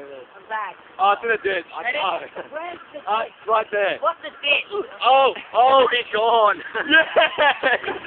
I'm back. Oh, it's in the ditch. I got it. Where's the Uh, it's right there. What's the ditch? Oh, oh, he's gone. yeah.